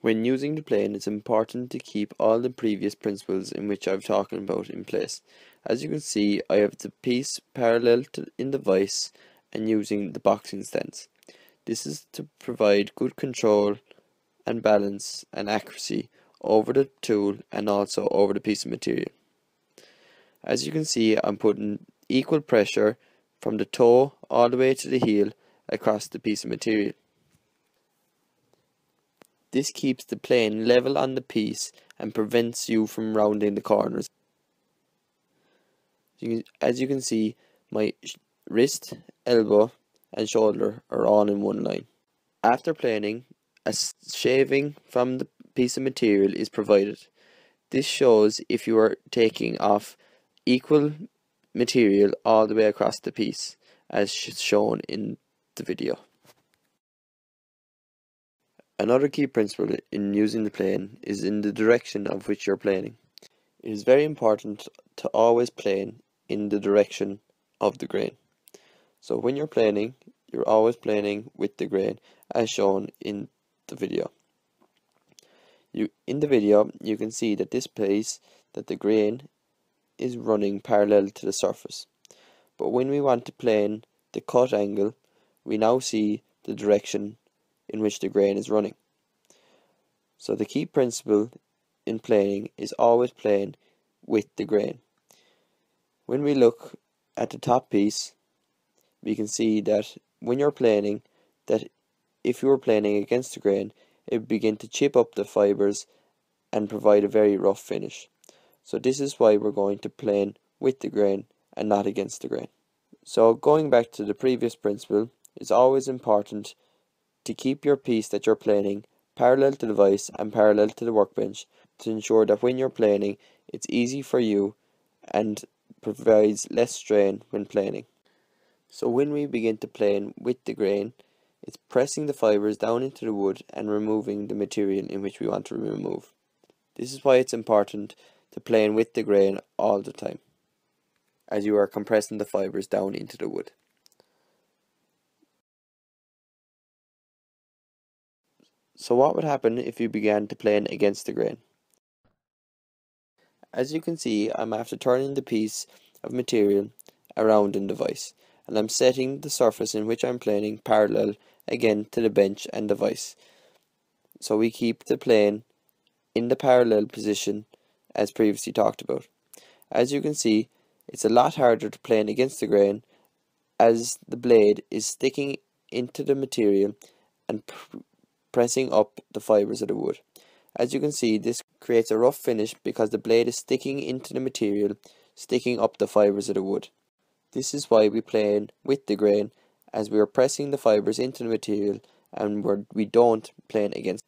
When using the plane, it's important to keep all the previous principles in which I've talked about in place. As you can see, I have the piece parallel to, in the vise and using the boxing stance. This is to provide good control and balance and accuracy over the tool and also over the piece of material. As you can see, I'm putting equal pressure from the toe all the way to the heel across the piece of material. This keeps the plane level on the piece and prevents you from rounding the corners. As you can see, my wrist, elbow and shoulder are all in one line. After planing, a shaving from the piece of material is provided. This shows if you are taking off equal material all the way across the piece as shown in the video. Another key principle in using the plane is in the direction of which you're planing. It is very important to always plane in the direction of the grain. So when you're planing, you're always planing with the grain as shown in the video. You In the video, you can see that this place that the grain is running parallel to the surface. But when we want to plane the cut angle, we now see the direction in which the grain is running. So the key principle in planing is always plane with the grain. When we look at the top piece, we can see that when you're planing, that if you were planing against the grain, it would begin to chip up the fibers and provide a very rough finish. So this is why we're going to plane with the grain and not against the grain. So going back to the previous principle, it's always important to keep your piece that you're planing parallel to the vise and parallel to the workbench to ensure that when you're planing it's easy for you and provides less strain when planing. So when we begin to plane with the grain, it's pressing the fibres down into the wood and removing the material in which we want to remove. This is why it's important to plane with the grain all the time, as you are compressing the fibres down into the wood. So what would happen if you began to plane against the grain? As you can see, I'm after turning the piece of material around in the vise, and I'm setting the surface in which I'm planing parallel again to the bench and the vise. So we keep the plane in the parallel position as previously talked about. As you can see, it's a lot harder to plane against the grain as the blade is sticking into the material and pressing up the fibres of the wood. As you can see, this creates a rough finish because the blade is sticking into the material, sticking up the fibres of the wood. This is why we plane with the grain, as we are pressing the fibres into the material and we don't plane against